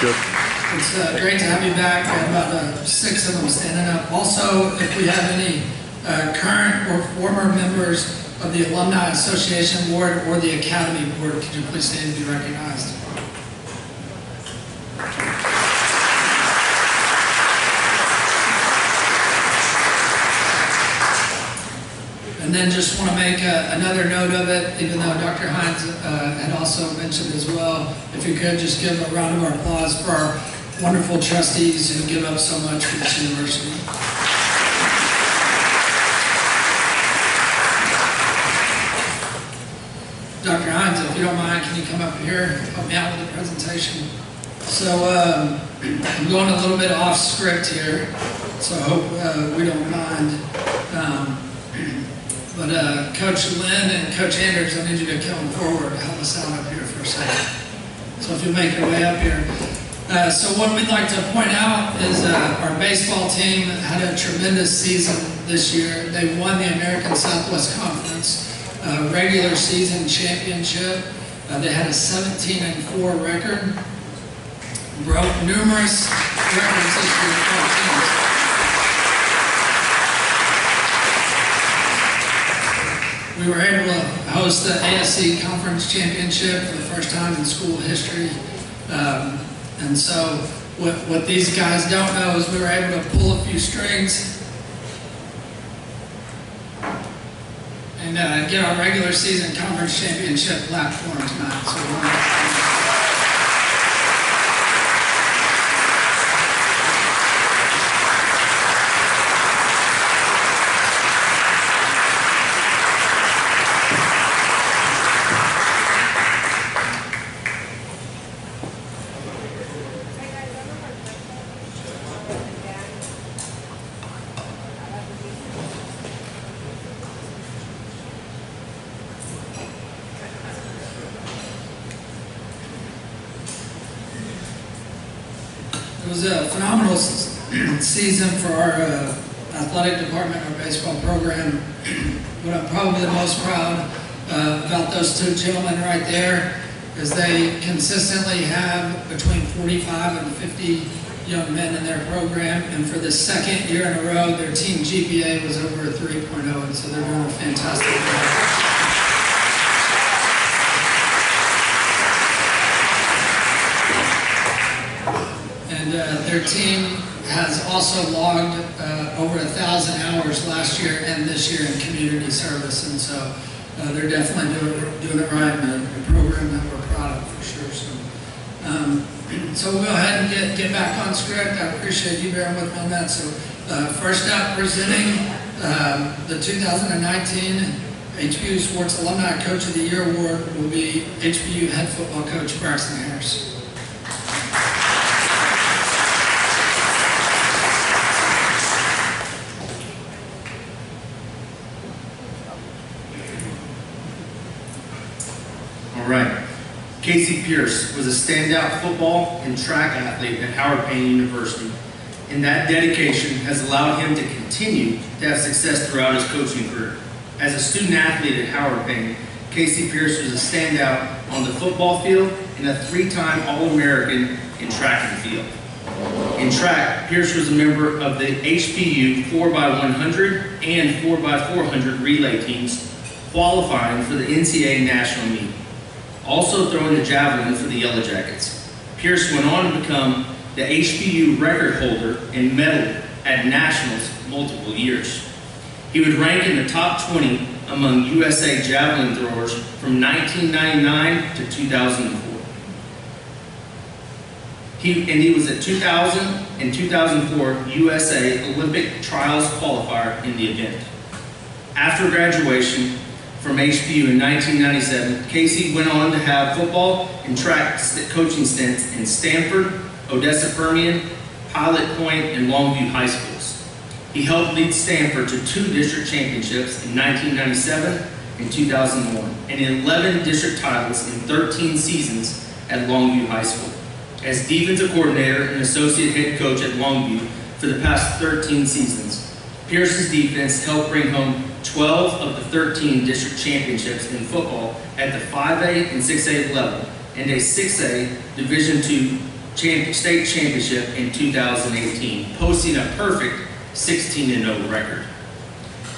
Good. It's uh, great to have you back, about uh, six of them standing up. Also, if we have any uh, current or former members of the Alumni Association Board or the Academy Board, could you please stand and be recognized? And then just want to make uh, another note of it, even though Dr. Hines uh, had also mentioned as well, if you could just give a round of applause for our wonderful trustees who give up so much for this university. Dr. Hines, if you don't mind, can you come up here, and help me out with the presentation? So um, I'm going a little bit off script here, so I hope uh, we don't mind. Uh, Coach Lynn and Coach Anders, I need you to come forward, help us out up here for a second. So if you make your way up here. Uh, so what we'd like to point out is uh, our baseball team had a tremendous season this year. They won the American Southwest Conference uh, regular season championship. Uh, they had a 17 and 4 record, broke numerous records this year for our teams. We were able to host the ASC Conference Championship for the first time in school history. Um, and so what, what these guys don't know is we were able to pull a few strings and uh, get our regular season conference championship platform tonight. So we're- It was a phenomenal s- season for our uh, athletic department, our baseball program. What I'm probably the most proud uh, about those two gentlemen right there is they consistently have between 45 and 50 young men in their program. And for the second year in a row, their team GPA was over a 3.0, and so they're doing a fantastic job. And uh, their team has also logged uh, over a thousand hours last year and this year in community service. And so uh, they're definitely doing, doing it right and a, program that we're proud of for sure. So, um, so we'll go ahead and get, get back on script. I appreciate you bearing with me on that. So uh, first up, presenting um, the 2019 HPU Sports Alumni Coach of the Year Award will be HPU head football coach Braxton Harris. All right. Casey Pierce was a standout football and track athlete at Howard Payne University, and that dedication has allowed him to continue to have success throughout his coaching career. As a student athlete at Howard Payne, Casey Pierce was a standout on the football field and a three-time All-American in track and field. In track, Pierce was a member of the HPU 4x100 and 4x400 relay teams, qualifying for the NCAA national meet also throwing the javelin for the Yellow Jackets. Pierce went on to become the HPU record holder and medal at nationals multiple years. He would rank in the top 20 among USA javelin throwers from 1999 to 2004. He, and he was a 2000 and 2004 USA Olympic Trials qualifier in the event. After graduation from HPU in 1997, Casey went on to have football and track st- coaching stints in Stamford, Odessa Permian, Pilot Point, and Longview High Schools. He helped lead Stamford to two district championships in 1997 and 2001, and 11 district titles in 13 seasons at Longview High School. As defensive coordinator and associate head coach at Longview for the past 13 seasons, Pierce's defense helped bring home 12 of the 13 district championships in football at the 5A and 6A level, and a 6A Division II champ- state championship in 2018, posting a perfect 16-0 record.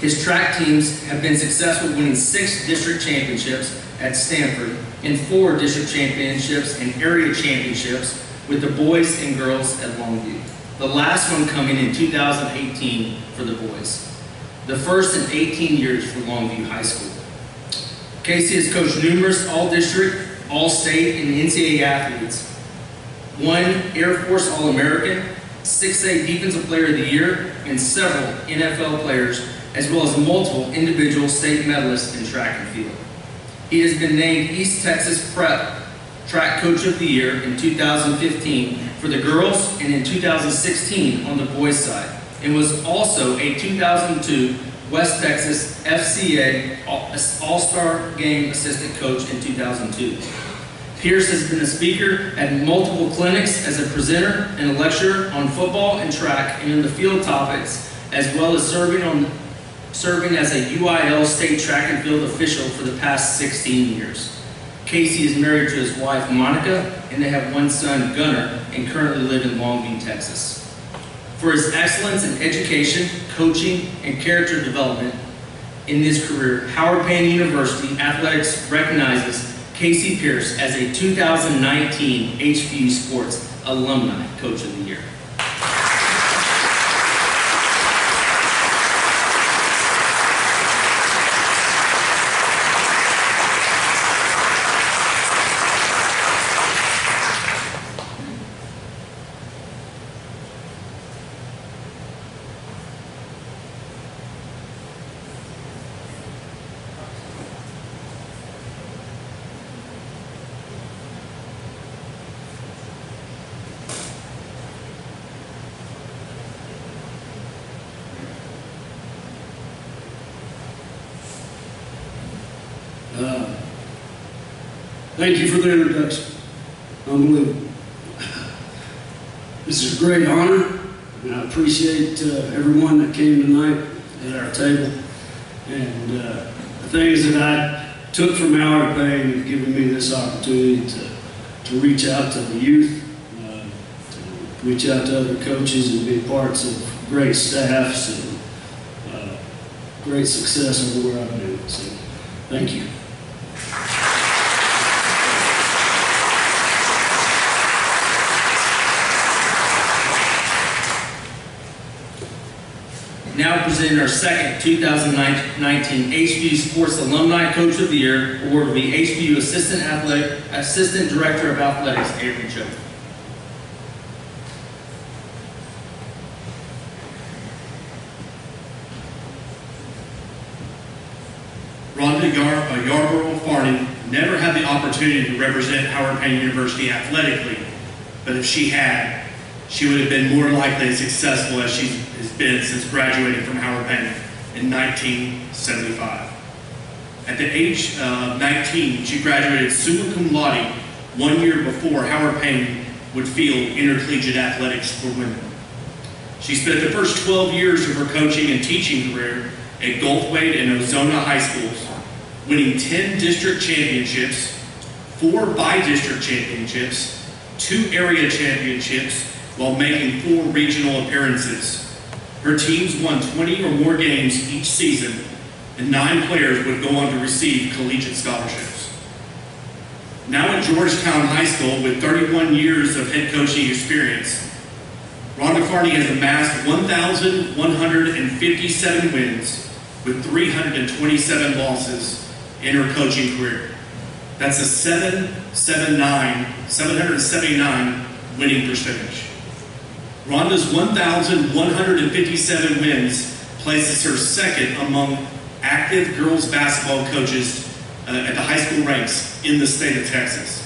His track teams have been successful, winning six district championships at Stamford and four district championships and area championships with the boys and girls at Longview. The last one coming in 2018 for the boys. The first in 18 years for Longview High School. Casey has coached numerous all-district, all-state, and NCAA athletes. One Air Force All-American, 6A Defensive Player of the Year, and several NFL players, as well as multiple individual state medalists in track and field. He has been named East Texas Prep Track Coach of the Year in 2015 for the girls and in 2016 on the boys side, and was also a 2002 West Texas FCA All- All-Star Game Assistant Coach in 2002. Pierce has been a speaker at multiple clinics as a presenter and a lecturer on football and track and in the field topics, as well as serving on serving as a UIL state track and field official for the past 16 years. Casey is married to his wife Monica, and they have one son, Gunner, and currently live in Longview, Texas. For his excellence in education, coaching, and character development in his career, Howard Payne University Athletics recognizes Casey Pierce as a 2019 HPU Sports Alumni Coach of the Year. Uh, Thank you for the introduction. Unbelievable. This is a great honor, and I appreciate uh, everyone that came tonight at our table. And uh, the things that I took from Howard Payne have given me this opportunity to, to reach out to the youth, uh, to reach out to other coaches and be parts of great staffs and uh, great success everywhere I've been. So, thank you. Now presenting our second 2019 HPU Sports Alumni Coach of the Year award will be HPU Assistant Athletic, Assistant Director of Athletics, Avery Choate. Rhonda Yar, uh, Yarborough never had the opportunity to represent Howard Payne University athletically, but if she had, she would have been more likely successful as she has been since graduating from Howard Payne in 1975. At the age of 19, she graduated summa cum laude one year before Howard Payne would field intercollegiate athletics for women. She spent the first 12 years of her coaching and teaching career at Goldthwaite and Ozona High Schools, winning 10 district championships, four by-district championships, two area championships, while making four regional appearances. Her teams won 20 or more games each season, and nine players would go on to receive collegiate scholarships. Now at Georgetown High School with 31 years of head coaching experience, Rhonda Farney has amassed 1,157 wins with 327 losses in her coaching career. That's a 779, 779 winning percentage. Rhonda's 1,157 wins places her second among active girls basketball coaches uh, at the high school ranks in the state of Texas.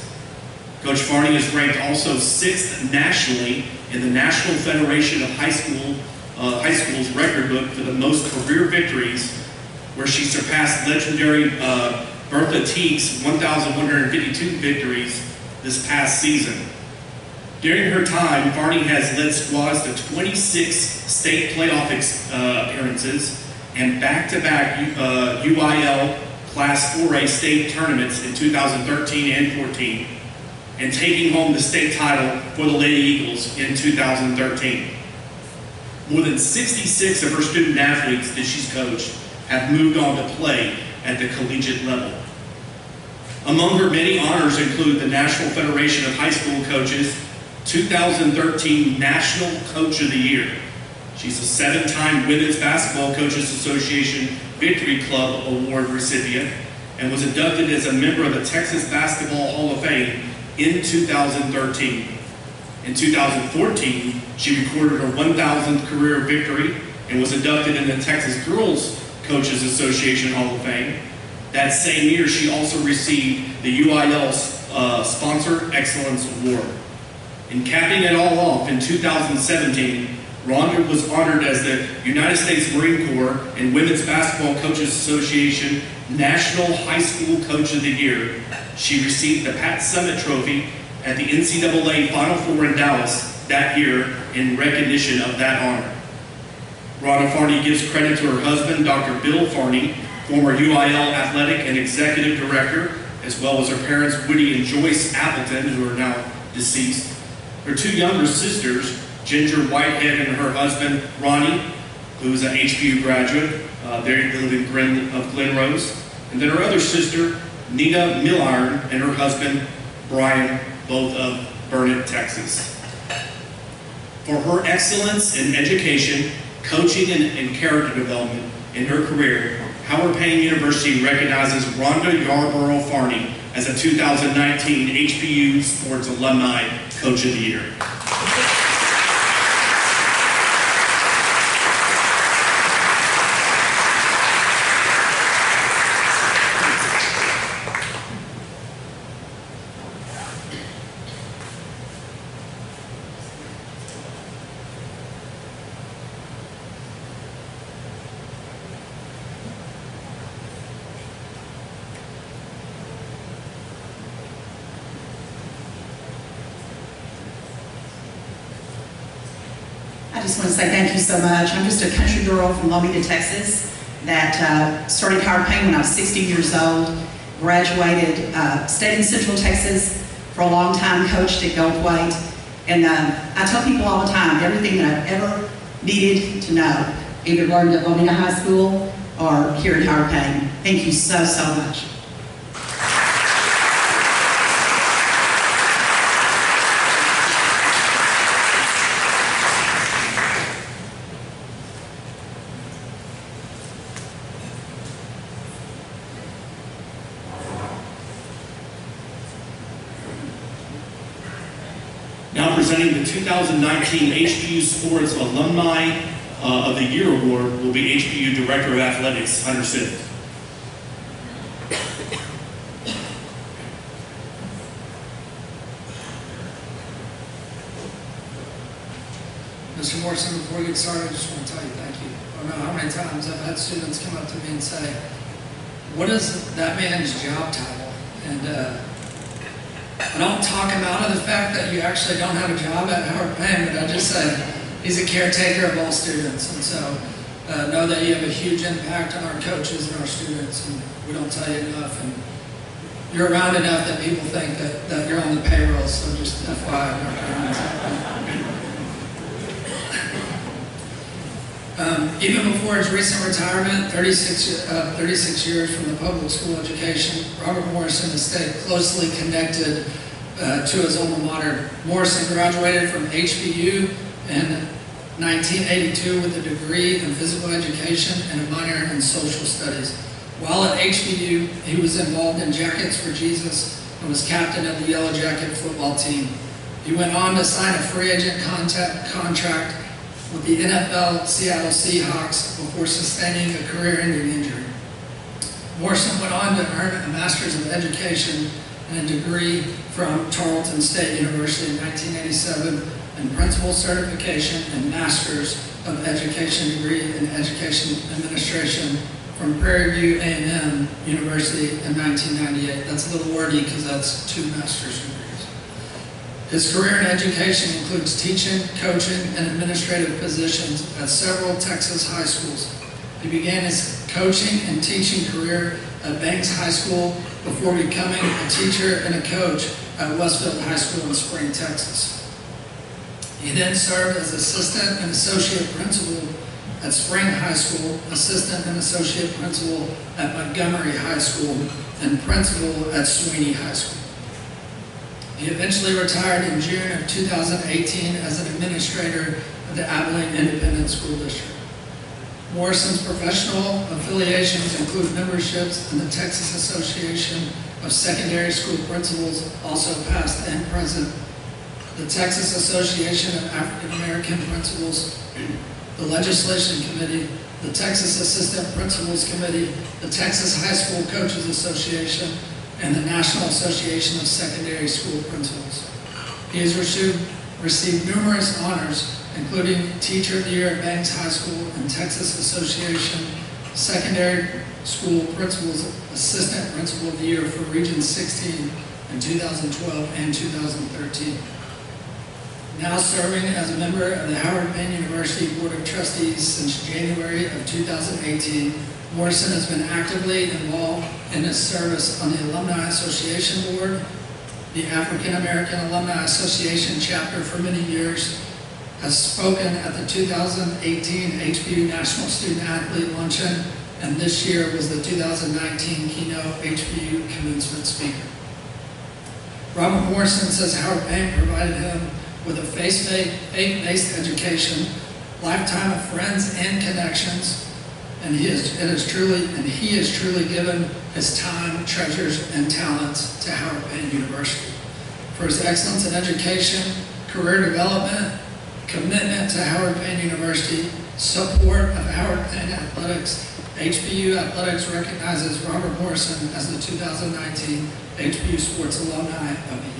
Coach Farney is ranked also sixth nationally in the National Federation of High School uh, High Schools record book for the most career victories, where she surpassed legendary uh, Bertha Teague's 1,152 victories this past season. During her time, Farney has led squads to 26 state playoff uh, appearances and back-to-back U- uh, UIL Class 4A state tournaments in 2013 and 14. and taking home the state title for the Lady Eagles in 2013. More than 66 of her student athletes that she's coached have moved on to play at the collegiate level. Among her many honors include the National Federation of High School Coaches 2013 National Coach of the Year. She's a seven-time Women's Basketball Coaches Association Victory Club Award recipient and was inducted as a member of the Texas Basketball Hall of Fame in 2013. In 2014, she recorded her 1,000th career victory and was inducted in the Texas Girls Coaches Association Hall of Fame. That same year, she also received the UIL uh, Sponsor Excellence Award. In capping it all off, in 2017, Rhonda was honored as the United States Marine Corps and Women's Basketball Coaches Association National High School Coach of the Year. She received the Pat Summitt Trophy at the NCAA Final Four in Dallas that year in recognition of that honor. Rhonda Farney gives credit to her husband, Dr. Bill Farney, former UIL athletic and executive director, as well as her parents, Woody and Joyce Appleton, who are now deceased. Her two younger sisters, Ginger Whitehead and her husband, Ronnie, who is an HPU graduate. Uh, they live in Glen, of Glen Rose. And then her other sister, Nina Milliron, and her husband, Brian, both of Burnet, Texas. For her excellence in education, coaching, and, and character development in her career, Howard Payne University recognizes Rhonda Yarborough Farney as a 2019 HPU Sports Alumni Coach of the Year. I just so much. I'm just a country girl from Lometa, Texas, that uh, started Payne when I was 60 years old, graduated, uh, stayed in Central Texas for a long time, coached at Goldthwaite, and uh, I tell people all the time, everything that I've ever needed to know, either learned at Lometa High School or here at Howard Payne. Thank you so, so much. Now presenting the 2019 HPU Sports Alumni uh, of the Year Award will be HPU Director of Athletics, Hunter Simmons. Mr. Morrison, before we get started, I just want to tell you thank you. I don't know how many times I've had students come up to me and say, what is that man's job title? And uh, I don't talk him out of the fact that you actually don't have a job at Howard Payne, but I just say, he's a caretaker of all students. And so uh, know that you have a huge impact on our coaches and our students, and we don't tell you enough. And you're around enough that people think that, that you're on the payroll, so just FYI. Um, even before his recent retirement, 36, uh, 36 years from the public school education, Robert Morrison has stayed closely connected uh, to his alma mater. Morrison graduated from HPU in 1982 with a degree in physical education and a minor in social studies. While at HPU, he was involved in Jackets for Jesus and was captain of the Yellow Jacket football team. He went on to sign a free agent contact, contract with the NFL Seattle Seahawks before sustaining a career-ending injury. Morrison went on to earn a Master's of Education and a degree from Tarleton State University in 1987 and Principal Certification and Master's of Education degree in Education Administration from Prairie View A&M University in 1998. That's a little wordy because that's two master's degrees. His career in education includes teaching, coaching, and administrative positions at several Texas high schools. He began his coaching and teaching career at Banks High School before becoming a teacher and a coach at Westfield High School in Spring, Texas. He then served as assistant and associate principal at Spring High School, assistant and associate principal at Montgomery High School, and principal at Sweeny High School. He eventually retired in June of 2018 as an administrator of the Abilene Independent School District. Morrison's professional affiliations include memberships in the Texas Association of Secondary School Principals, also past and present, the Texas Association of African American Principals, the Legislation Committee, the Texas Assistant Principals Committee, the Texas High School Coaches Association, and the National Association of Secondary School Principals. He has received, received numerous honors, including Teacher of the Year at Banks High School and Texas Association Secondary School Principals Assistant Principal of the Year for Region 16 in 2012 and 2013 now serving as a member of the Howard Payne University Board of Trustees since January of 2018. Morrison has been actively involved in his service on the Alumni Association Board, the African American Alumni Association chapter for many years, has spoken at the 2018 HPU National Student Athlete Luncheon, and this year was the 2019 keynote HPU commencement speaker. Robert Morrison says Howard Payne provided him with a faith-based education, lifetime of friends and connections, and he is, it is truly, and he has truly given his time, treasures, and talents to Howard Payne University. For his excellence in education, career development, commitment to Howard Payne University, support of Howard Payne athletics, HPU Athletics recognizes Robert Morrison as the 2019 HPU Sports Alumni of the Year.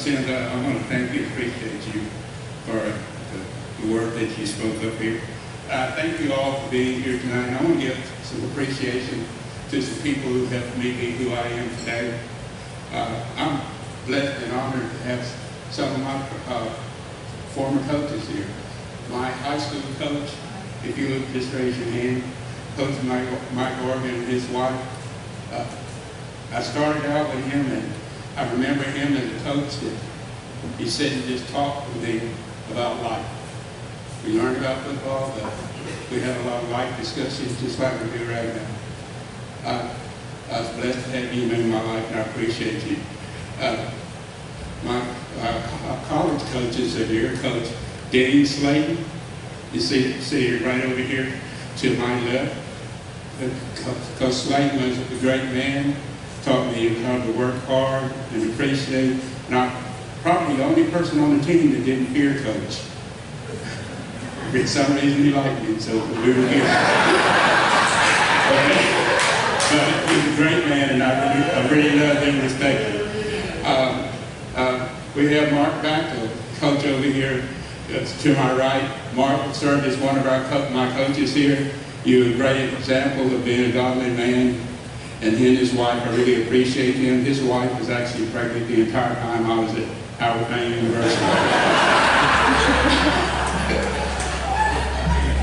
Lucinda, I want to thank you, appreciate you for the, the word that you spoke up here. Uh, thank you all for being here tonight. I want to give some appreciation to some people who helped me be who I am today. Uh, I'm blessed and honored to have some of my uh, former coaches here. My high school coach, if you would just raise your hand, Coach Mike, Mike Organ and his wife. Uh, I started out with him and I remember him as a coach that he said he just talked with me about life. We learned about football, but we had a lot of life discussions just like we do right now. Uh, I was blessed to have you in my life and I appreciate you. Uh, my uh, college coaches are here, Coach Danny Slayton. You see, see right over here to my left. Uh, Coach Slayton was a great man, taught me how to work hard and appreciate. Not probably the only person on the team that didn't fear coach. For some reason he liked me, so we were here. but he's a great man, and I really, I really love him and respect him. Um, uh, we have Mark back, the coach over here. That's to my right. Mark served as one of our co my coaches here. You're a great example of being a godly man and he and his wife, I really appreciate him. His wife was actually pregnant the entire time I was at Howard Payne University.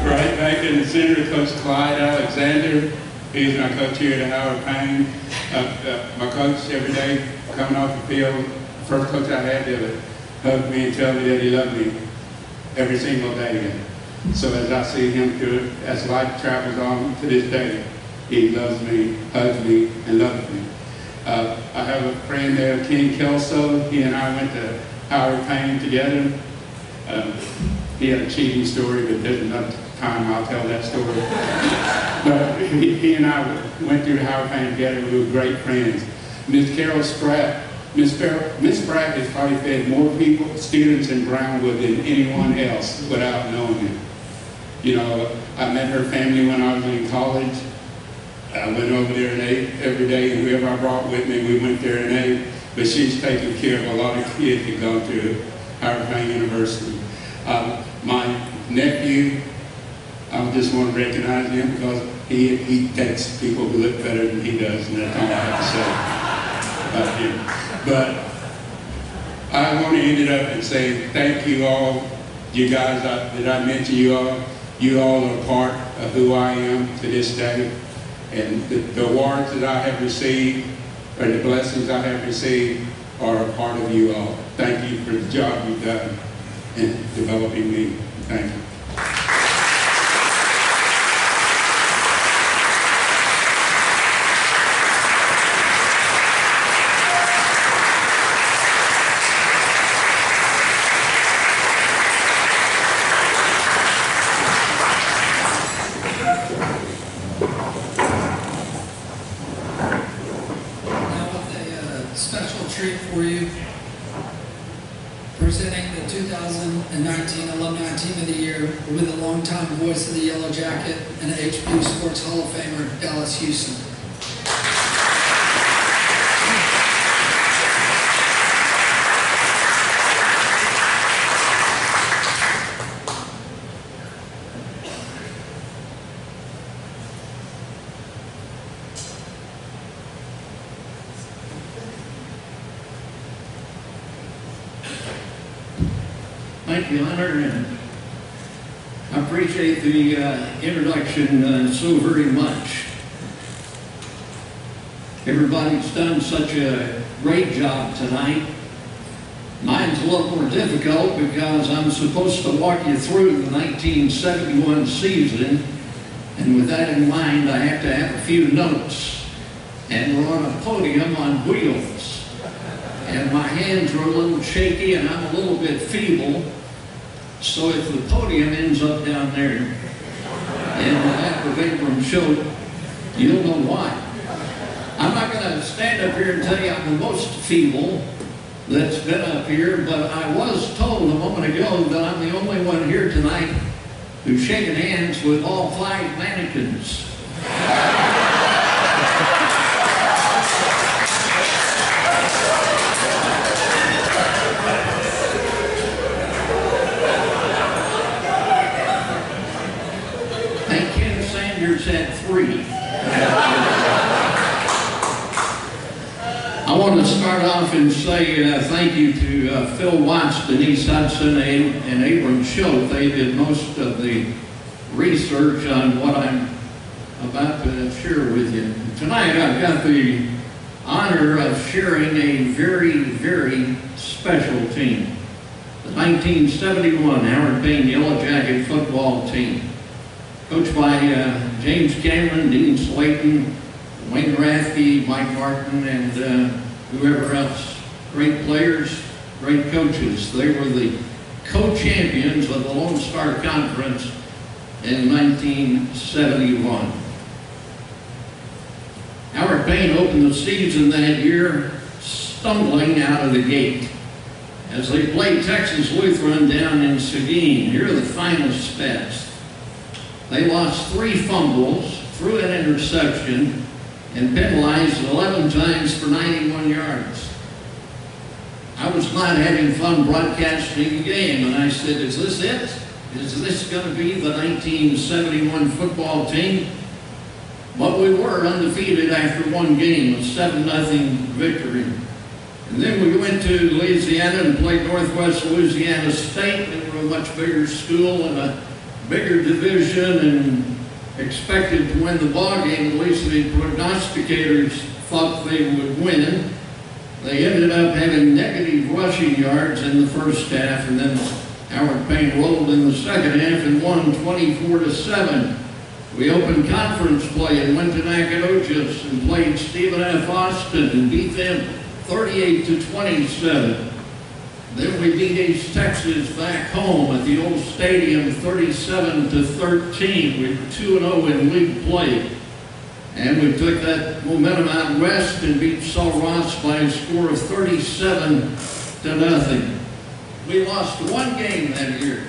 right back in the center, Coach Clyde Alexander. He's my coach here at Howard Payne. Uh, uh, my coach every day coming off the field, first coach I had that would hug me and tell me that he loved me every single day. So as I see him through, it, as life travels on to this day, he loves me, hugs me, and loves me. Uh, I have a friend there, Ken Kelso. He and I went to Howard Payne together. Um, he had a cheating story, but there's nothing, time, I'll tell that story. But he he and I went through Howard Payne together, we were great friends. Miss Carol Spratt, Miss Miss Spratt has probably fed more people, students in Brownwood than anyone else without knowing it. You know, I met her family when I was in college. I went over there and ate every day, and whoever I brought with me, we went there and ate. But she's taken care of a lot of kids that go to Howard University. Um, my nephew, I just want to recognize him because he, he takes people who look better than he does, and that's all I have to say about him. But I want to end it up and say thank you all, you guys that that I mentioned you all. You all are part of who I am to this day. And the, the awards that I have received, or the blessings I have received, are a part of you all. Thank you for the job you've done in developing me. Thank you. Now with a uh, special treat for you, presenting the 2019 Alumni Team of the Year with a longtime voice of the Yellow Jacket and HB Sports Hall of Famer, Dallas Houston. Thank you, Leonard, and I appreciate the uh, introduction uh, so very much. Everybody's done such a great job tonight. Mine's a little more difficult because I'm supposed to walk you through the 1971 season, and with that in mind, I have to have a few notes. And we're on a podium on wheels and my hands are a little shaky and I'm a little bit feeble. So if the podium ends up down there in the of Abram Schultz, you'll know why. I'm not going to stand up here and tell you I'm the most feeble that's been up here, but I was told a moment ago that I'm the only one here tonight who's shaken hands with all five mannequins. I want to start off and say uh, thank you to uh, Phil Watts, Denise Hudson, and, and Abram Schultz. They did most of the research on what I'm about to share with you. Tonight I've got the honor of sharing a very, very special team. The 1971 Howard Payne Yellow Jacket football team coached by uh, James Cameron, Dean Slayton, Wayne Rathke, Mike Martin, and uh, whoever else. Great players, great coaches. They were the co-champions of the Lone Star Conference in 1971. Howard Payne opened the season that year stumbling out of the gate as they played Texas Lutheran down in Seguin. Here are the final stats. They lost three fumbles, threw an interception, and penalized 11 times for 91 yards. I was not having fun broadcasting the game, and I said, is this it? Is this going to be the 1971 football team? But we were undefeated after one game, a 7-0 victory. And then we went to Louisiana and played Northwest Louisiana State. They were a much bigger school and a bigger division and expected to win the ball game. At least the prognosticators thought they would win. They ended up having negative rushing yards in the first half, and then Howard Payne rolled in the second half and won 24 to 7. We opened conference play and went to Nacogdoches and played Stephen F. Austin and beat them 38 to 27. Then we beat East Texas back home at the old stadium, 37 to 13. We were 2 0 in league play. And we took that momentum out west and beat Sul Ross by a score of 37 to nothing. We lost one game that year.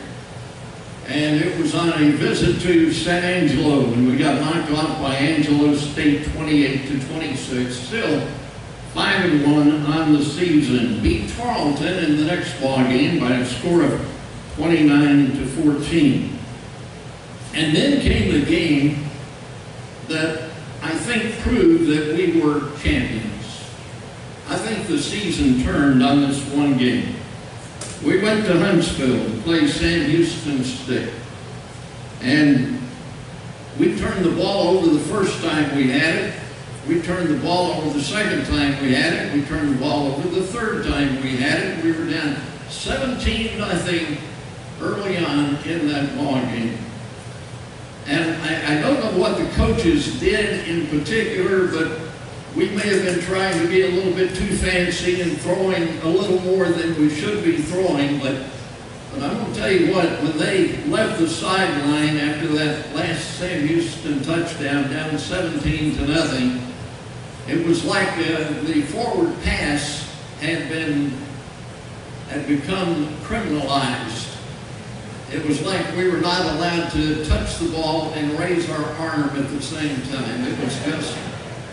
And it was on a visit to San Angelo, and we got knocked off by Angelo State 28 to 26. Still, five and one on the season. Beat Tarleton in the next ball game by a score of 29 to 14. And then came the game that I think proved that we were champions. I think the season turned on this one game. We went to Huntsville to play Sam Houston State. And we turned the ball over the first time we had it. We turned the ball over the second time we had it. We turned the ball over the third time we had it. We were down 17 nothing early on in that ball game. And I, I don't know what the coaches did in particular, but we may have been trying to be a little bit too fancy and throwing a little more than we should be throwing, but, but I'm gonna tell you what, when they left the sideline after that last Sam Houston touchdown down 17 to nothing, it was like uh, the forward pass had been, had become criminalized. It was like we were not allowed to touch the ball and raise our arm at the same time. It was just,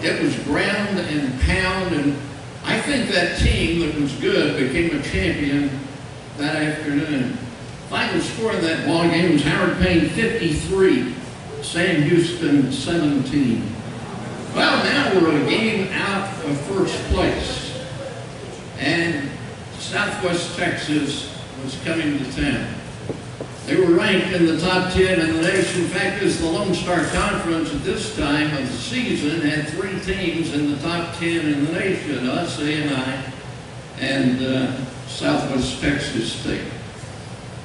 it was ground and pound, and I think that team that was good became a champion that afternoon. Final score of that ball game was Howard Payne 53, Sam Houston 17. Well, now we're a game out of first place, and Southwest Texas was coming to town. They were ranked in the top 10 in the nation. In fact, the Lone Star Conference at this time of the season had three teams in the top 10 in the nation, us, A&I, and uh, Southwest Texas State.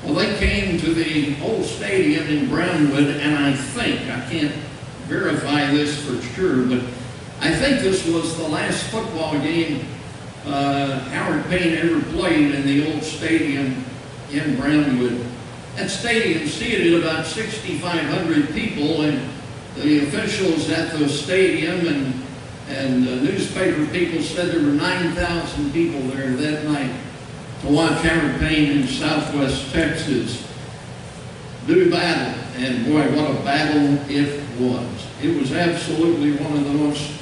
Well, they came to the old stadium in Brownwood, and I think, I can't verify this for sure, but I think this was the last football game uh, Howard Payne ever played in the old stadium in Brownwood. That stadium seated about 6,500 people, and the officials at the stadium and, and uh, newspaper people said there were 9,000 people there that night to watch Howard Payne in southwest Texas do battle. And boy, what a battle it was. It was absolutely one of the most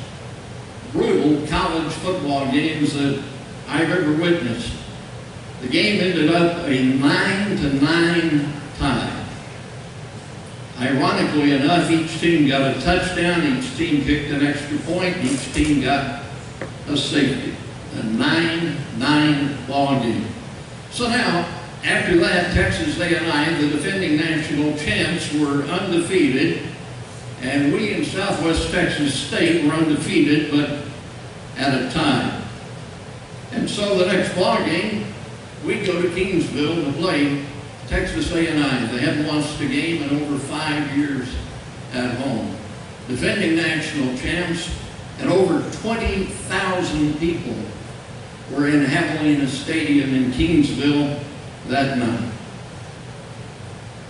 brutal college football games that I've ever witnessed. The game ended up a nine to nine tie. Ironically enough, each team got a touchdown, each team kicked an extra point, each team got a safety. A nine-nine ball game. So now, after that, Texas A&I, the defending national champs, were undefeated, and we in Southwest Texas State were undefeated, but at a time. And so the next ball game, we go to Kingsville to play Texas A&I. They hadn't lost a game in over five years at home. Defending national champs, and over 20,000 people were in Javelina Stadium in Kingsville that night.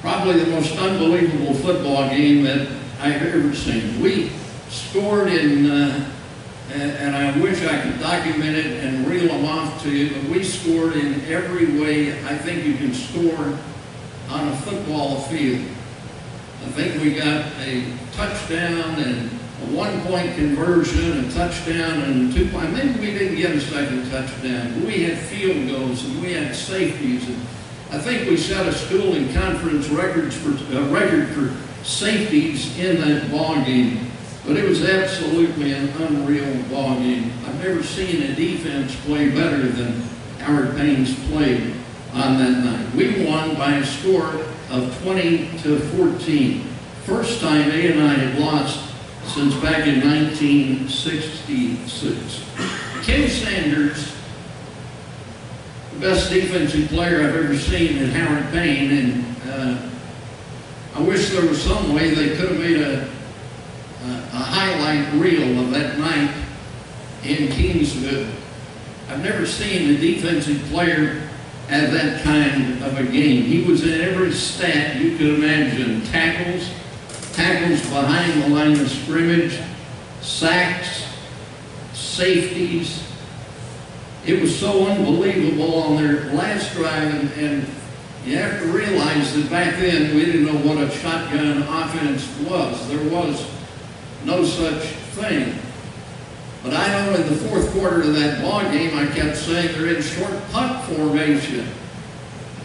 Probably the most unbelievable football game that I've ever seen. We scored in, uh, and, and I wish I could document it and reel them off to you, but we scored in every way I think you can score on a football field. I think we got a touchdown and a one-point conversion, a touchdown and two point. Maybe we didn't get a second touchdown. We had field goals and we had safeties. And I think we set a school and conference records for uh, record for safeties in that ball game. But it was absolutely an unreal ball game. I've never seen a defense play better than Howard Payne's played on that night. We won by a score of 20 to 14. First time A and I had lost since back in 1966. Ken Sanders, the best defensive player I've ever seen in Howard Payne, and uh, I wish there was some way they could have made a, a, a highlight reel of that night in Kingsville. I've never seen a defensive player at that kind of a game. He was in every stat you could imagine. Tackles, tackles behind the line of scrimmage, sacks, safeties. It was so unbelievable on their last drive, and, and you have to realize that back then, we didn't know what a shotgun offense was. There was no such thing. But I know in the fourth quarter of that ball game, I kept saying they're in short punt formation.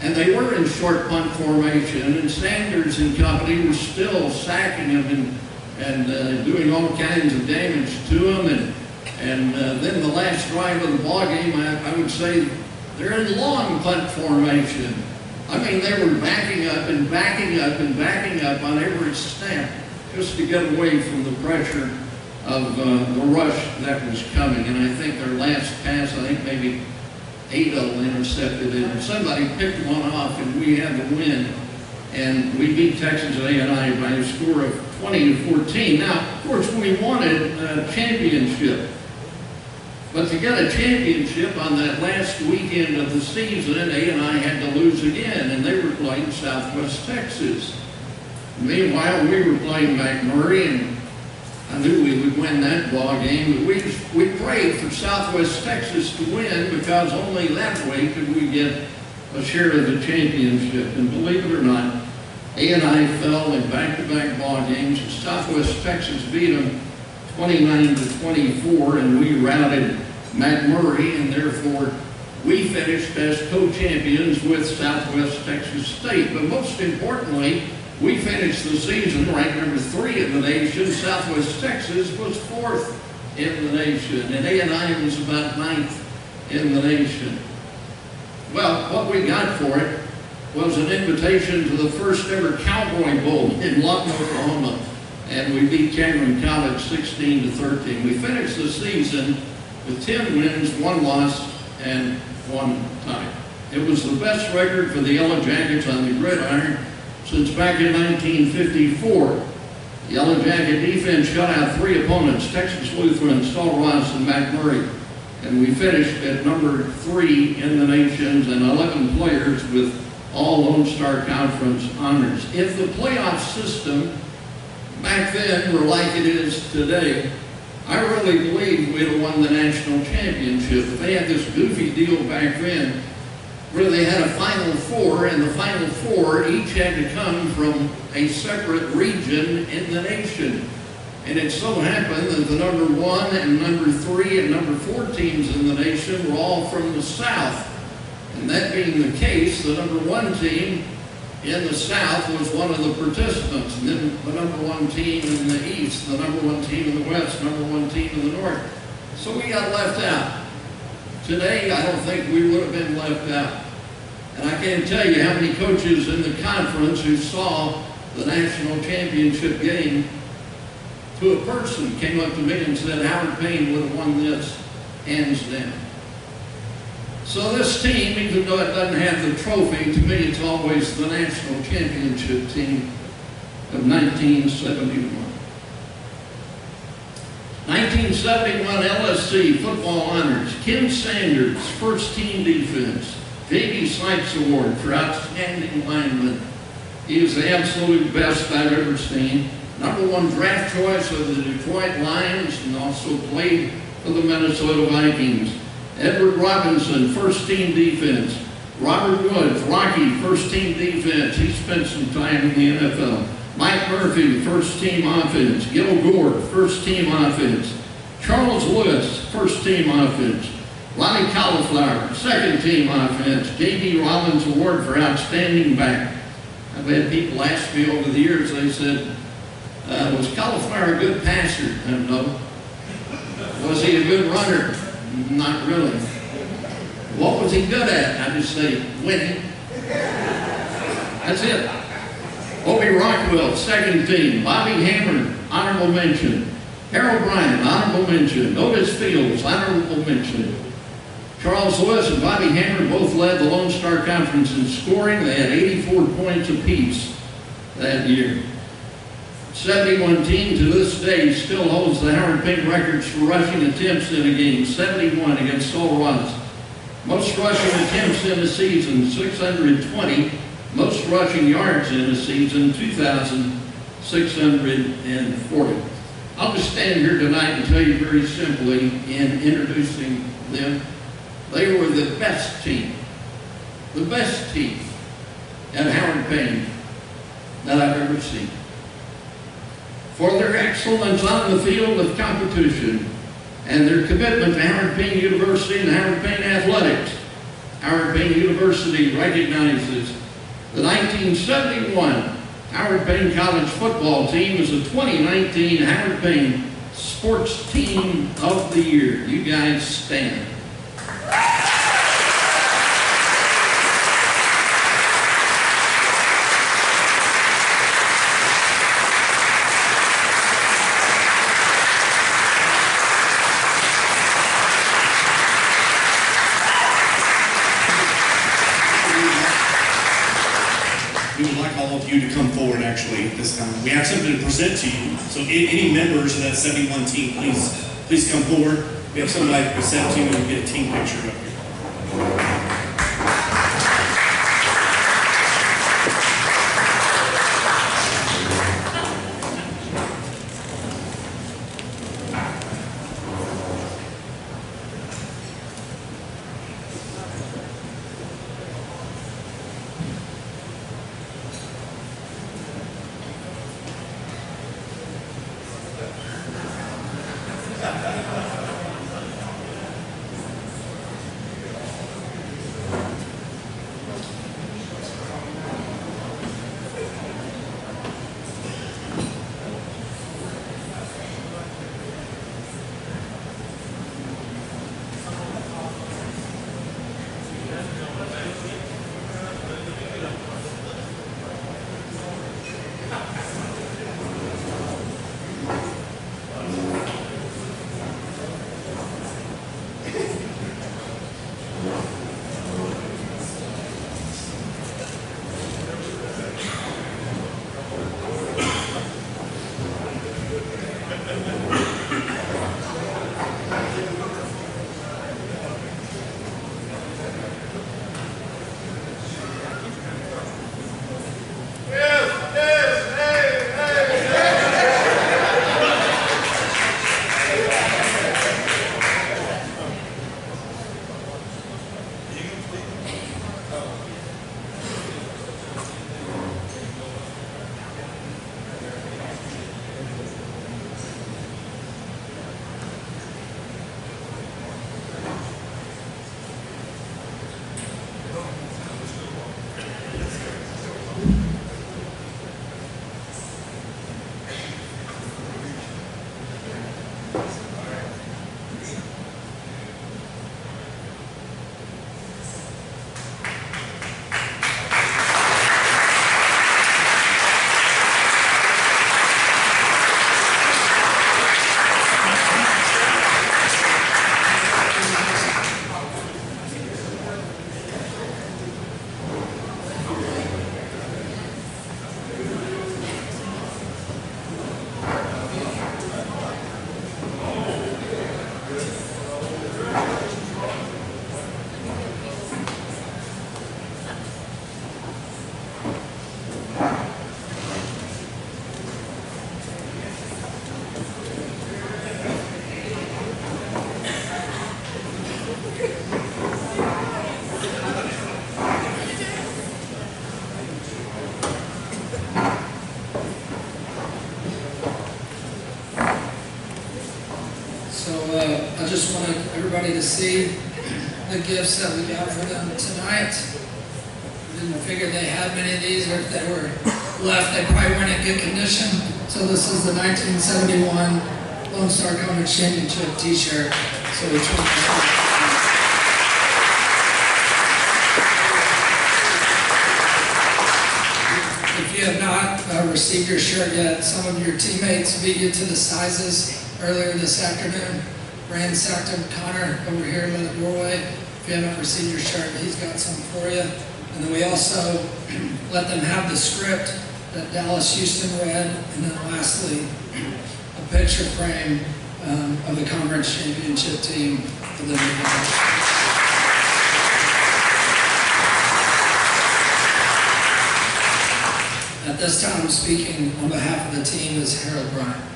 And they were in short punt formation, and Sanders and company were still sacking them and, and uh, doing all kinds of damage to them. And, and uh, then the last drive of the ball game, I, I would say they're in long punt formation. I mean, they were backing up and backing up and backing up on every snap just to get away from the pressure of uh, the rush that was coming. And I think their last pass, I think maybe Ado intercepted it, and somebody picked one off, and we had the win. And we beat Texas A&I by a score of 20 to 14. Now, of course, we wanted a championship. But to get a championship on that last weekend of the season, A&I had to lose again, and they were playing Southwest Texas. Meanwhile, we were playing McMurry, and I knew we would win that ball game. We, we prayed for Southwest Texas to win because only that way could we get a share of the championship. And believe it or not, A&I fell in back-to-back ball games. Southwest Texas beat them 29 to 24, and we routed McMurry, and therefore we finished as co-champions with Southwest Texas State. But most importantly, we finished the season ranked number three in the nation. Southwest Texas was fourth in the nation, and A&I was about ninth in the nation. Well, what we got for it was an invitation to the first ever Cowboy Bowl in Lawton, Oklahoma, and we beat Cameron College 16 to 13. We finished the season with 10 wins, one loss, and one tie. It was the best record for the Yellow Jackets on the gridiron since back in 1954. The Yellow Jacket defense shut out three opponents, Texas Lutheran, Sul Ross, and McMurry. And we finished at number three in the nations and 11 players with all Lone Star Conference honors. If the playoff system back then were like it is today, I really believe we'd have won the national championship. They had this goofy deal back then, where they had a Final Four, and the Final Four each had to come from a separate region in the nation. And it so happened that the number one and number three and number four teams in the nation were all from the South. And that being the case, the number one team in the South was one of the participants, and then the number one team in the East, the number one team in the West, number one team in the North. So we got left out. Today, I don't think we would have been left out. And I can't tell you how many coaches in the conference who saw the national championship game to a person came up to me and said Howard Payne would have won this hands down. So this team, even though it doesn't have the trophy, to me it's always the national championship team of 1971. 1971 LSC football honors, Kim Sanders, first team defense, J.B. Sykes Award for outstanding lineman. He is the absolute best I've ever seen. Number one draft choice of the Detroit Lions and also played for the Minnesota Vikings. Edward Robinson, first team defense. Robert Woods, Rocky, first team defense. He spent some time in the NFL. Mike Murphy, first team offense. Gil Gore, first team offense. Charles Lewis, first team offense. Ronnie Cauliflower, second team offense. J.D. Rollins Award for outstanding back. I've had people ask me over the years, they said, uh, was Cauliflower a good passer? I don't know. Was he a good runner? Not really. What was he good at? I just say winning. That's it. Obie Rockwell, second team. Bobby Hammer, honorable mention. Harold Bryant, honorable mention. Otis Fields, honorable mention. Charles Lewis and Bobby Hammer both led the Lone Star Conference in scoring. They had 84 points apiece that year. 71 team to this day still holds the Howard Payne records for rushing attempts in a game, 71 against Sul Ross. Most rushing attempts in a season, 620. Most rushing yards in a season, 2,640. I'll just stand here tonight and tell you very simply in introducing them, they were the best team, the best team at Howard Payne that I've ever seen. For their excellence on the field of competition and their commitment to Howard Payne University and Howard Payne athletics, Howard Payne University recognizes the 1971 Howard Payne College football team as the 2019 Howard Payne Sports Team of the Year. You guys stand. We would like all of you to come forward actually this time. We have something to present to you. So any members of that 71 team, please, please come forward. We have somebody to present to you and get a team picture up here. Everybody to see the gifts that we got for them tonight. Didn't figure they had many of these, or if they were left, they probably weren't in good condition. So this is the 1971 Lone Star Conference Championship T-shirt. So we. If you have not uh, received your shirt yet, some of your teammates beat you to the sizes earlier this afternoon. Rand Stockton Connor over here in the doorway. If you haven't received your shirt, he's got some for you. And then we also let them have the script that Dallas Houston read. And then lastly, a picture frame um, of the conference championship team for them to. At this time, speaking on behalf of the team is Harold Bryant.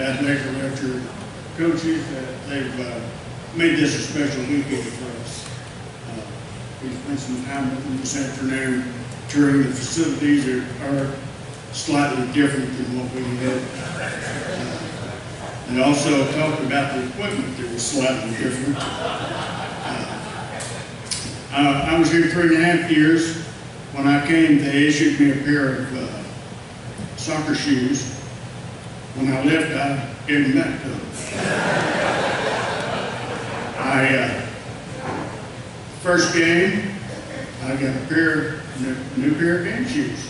Athletic director, coaches, that they've uh, made this a special weekend for us. Uh, We spent some time with them this afternoon, touring the facilities that are slightly different than what we had. Uh, And also talked about the equipment that was slightly different. Uh, I was here three and a half years. When I came, they issued me a pair of uh, soccer shoes. When I left, I gave him back to. I, uh, first game, I got a pair, new, new pair of game shoes.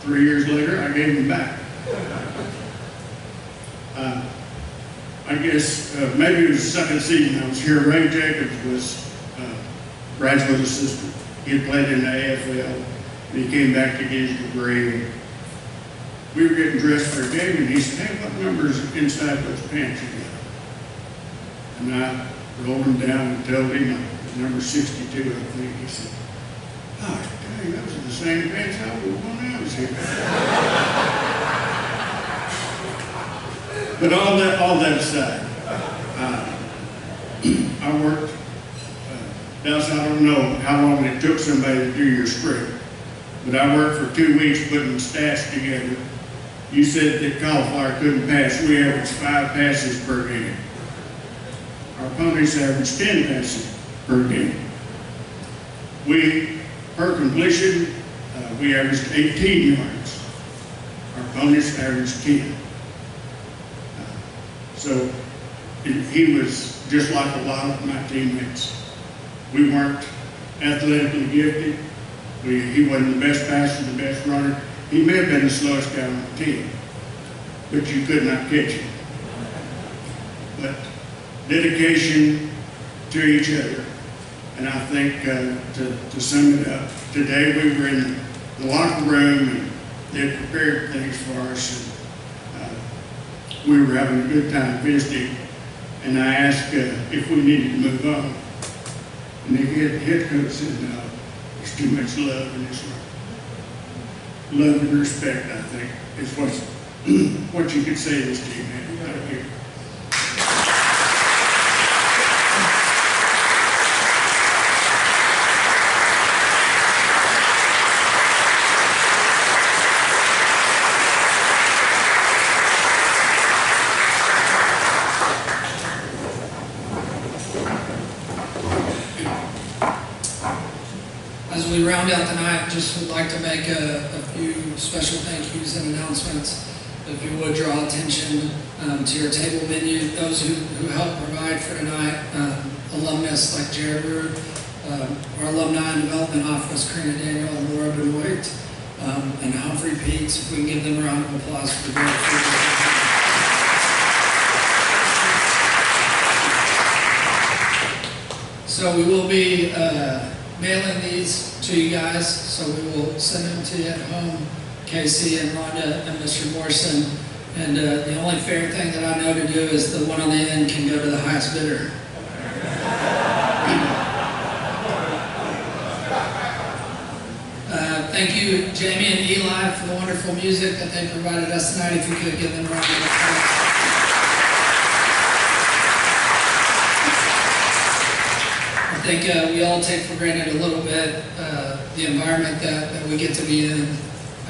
Three years later, I gave them back. Uh, I guess, uh, maybe it was the second season I was here, Ray Jacobs was, uh, graduate assistant. He had played in the AFL, and he came back to get his degree. We were getting dressed for a game, and he said, hey, what number's inside those pants you got? And I rolled them down and told him, uh, number sixty-two, I think. He said, oh, dang, those are the same pants I wore when I was here. But all that, all that aside, uh, I worked, uh, Dallas, I don't know how long it took somebody to do your script, but I worked for two weeks putting stats together. You said that cauliflower couldn't pass, we averaged five passes per game. Our opponents averaged ten passes per game. We, per completion, uh, we averaged eighteen yards. Our opponents averaged ten. So he- he was just like a lot of my teammates. We weren't athletically gifted. We, he wasn't the best passer, the best runner. He may have been the slowest guy on the team, but you could not catch him. But dedication to each other. And I think, uh, to, to sum it up, today we were in the locker room and they prepared things for us. And, uh, we were having a good time visiting, and I asked uh, if we needed to move on. And the head, head coach said, no, there's too much love in this room. Love and respect, I think, is what, what you could say this team had out here. As we round out the night, just would like to make a, a special thank yous and announcements. If you would draw attention um, to your table menu, those who, who helped provide for tonight, um, alumnus like Jared Rude, um, our alumni and development office, Karina Daniel and Laura Benoit, um, and Humphrey Peets, if we can give them a round of applause for the great. So we will be uh, mailing these to you guys, so we will send them to you at home, Casey and Rhonda and Mr. Morrison. And uh, the only fair thing that I know to do is the one on the end can go to the highest bidder. Uh, Thank you, Jamie and Eli, for the wonderful music that they provided us tonight. If you could give them a round of applause. I think uh, we all take for granted a little bit uh, the environment that, that we get to be in,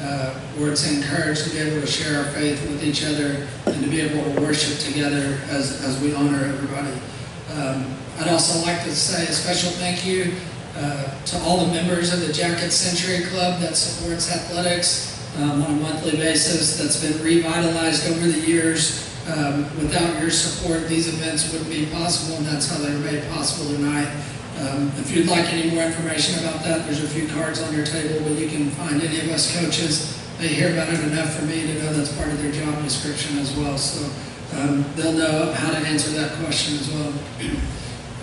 uh, where it's encouraged to be able to share our faith with each other and to be able to worship together as, as we honor everybody. Um, I'd also like to say a special thank you uh, to all the members of the Jacket Century Club that supports athletics um, on a monthly basis. That's been revitalized over the years. Um, without your support, these events wouldn't be possible, and that's how they were made possible tonight. Um, if you'd like any more information about that, there's a few cards on your table where you can find any of us coaches. They hear about it enough for me to know that's part of their job description as well. So um, they'll know how to answer that question as well.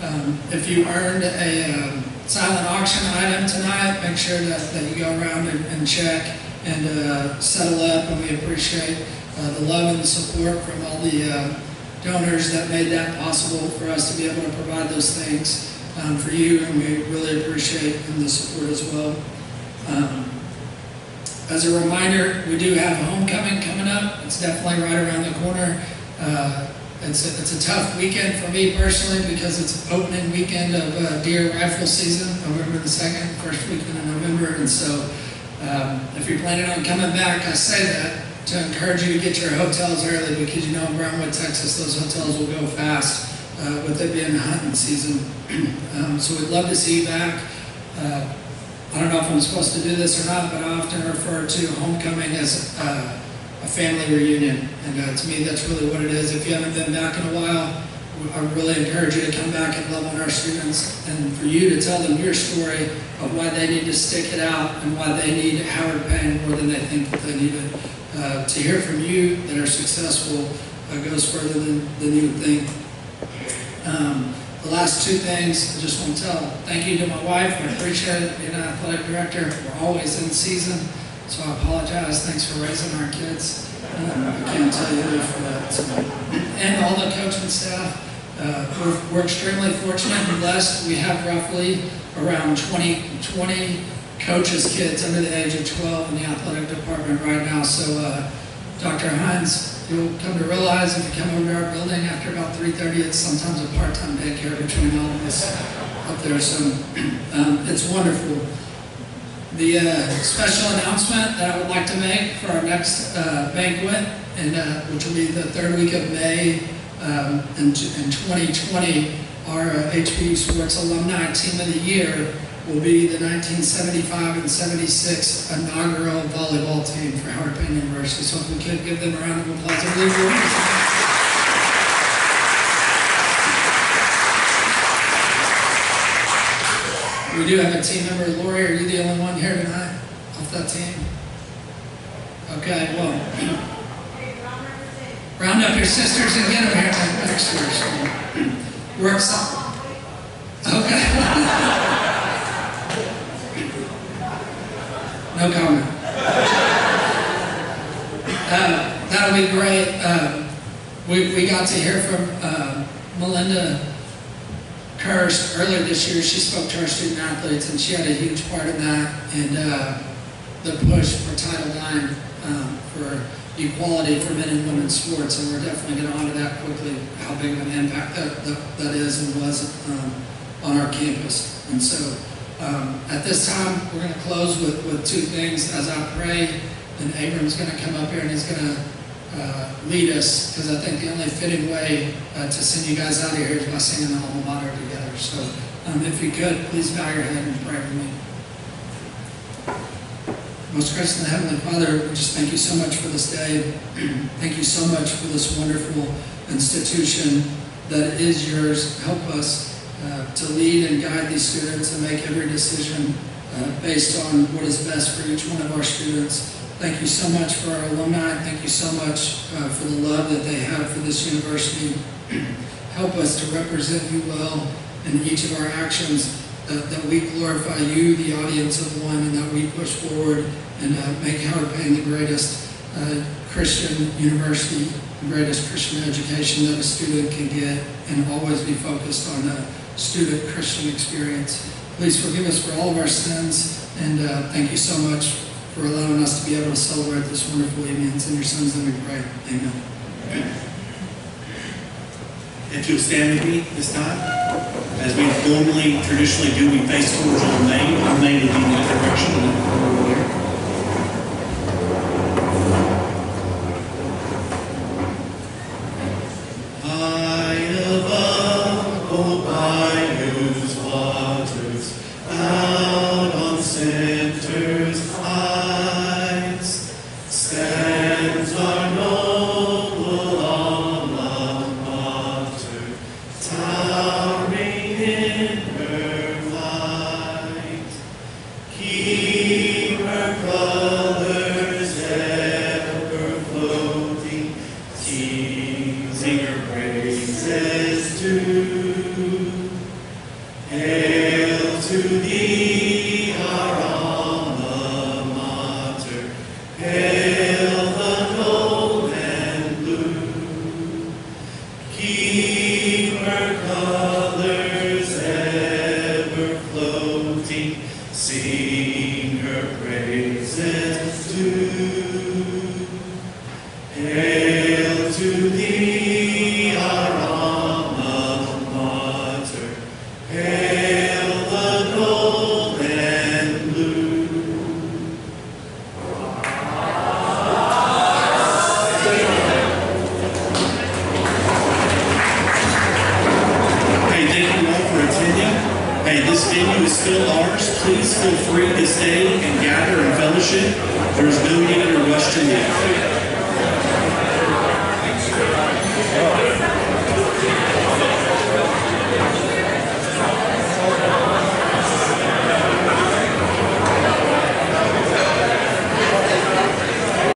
Um, if you earned a um, silent auction item tonight, make sure that, that you go around and, and check. and uh, settle up, and we appreciate uh, the love and support from all the uh, donors that made that possible for us to be able to provide those things um, for you, and we really appreciate the support as well. Um, as a reminder, we do have a homecoming coming up. It's definitely right around the corner. Uh, it's, a, it's a tough weekend for me personally because it's opening weekend of uh, deer rifle season, November the 2nd, first weekend of November. And so um, if you're planning on coming back, I say that to encourage you to get your hotels early because you know in Brownwood, Texas, those hotels will go fast uh, with it being hunting season. um, so we'd love to see you back. Uh, I don't know if I'm supposed to do this or not, but I often refer to homecoming as uh, a family reunion. And uh, to me, that's really what it is. If you haven't been back in a while, I really encourage you to come back and love on our students and for you to tell them your story of why they need to stick it out and why they need Howard Payne more than they think that they need it. Uh, to hear from you that are successful uh, goes further than, than you would think. Um, the last two things, I just want to tell, thank you to my wife, I appreciate it, being an athletic director, we're always in season, so I apologize, thanks for raising our kids. Um, I can't tell you for that. So, And all the coaching staff, uh, we're, we're extremely fortunate and blessed, we have roughly around 20, 20 coaches' kids under the age of 12 in the athletic department right now, so uh, Dr. Hines, you'll come to realize if you come over to our building after about 3.30, it's sometimes a part-time daycare between all of us up there, so um, it's wonderful. The uh, special announcement that I would like to make for our next uh, banquet, and uh, which will be the third week of May um, in, in 2020, our uh, Sports Alumni Team of the Year will be the 1975 and 76 inaugural volleyball team for Howard Payne University. So if we could give them a round of applause. I believe we're- We do have a team member, Lori, are you the only one here tonight off that team? Okay, well. Round up your sisters and get them here next year. We're excited. Okay. No comment. Uh, that'll be great. Uh, we, we got to hear from uh, Melinda Kirst earlier this year. She spoke to our student athletes, and she had a huge part in that. And uh, the push for Title IX um, for equality for men and women's sports, and we're definitely going to honor that quickly. How big of an impact that that, that is and was um, on our campus. And so, um, at this time, we're going to close with, with two things as I pray. And Abram's going to come up here and he's going to uh, lead us because I think the only fitting way uh, to send you guys out of here is by singing the alma mater together. So, um, if you could, please bow your head and pray with me. Most gracious and Heavenly Father, we just thank you so much for this day. thank you so much for this wonderful institution that is yours. Help us uh, to lead and guide these students and make every decision uh, based on what is best for each one of our students. Thank you so much for our alumni. Thank you so much uh, for the love that they have for this university. Help us to represent you well in each of our actions, that, that we glorify you, the audience of one, and that we push forward and uh, make Howard Payne the greatest uh, Christian university, the greatest Christian education that a student can get, and always be focused on the student Christian experience. Please forgive us for all of our sins, and uh, thank you so much for allowing us to be able to celebrate this wonderful evening. It's in your son's name we pray. Amen. If you'll stand with me this time, as we normally, traditionally do, we face towards Old Main. Old Main will in that direction. and then we'll go over here. High above, O bayous, waters, out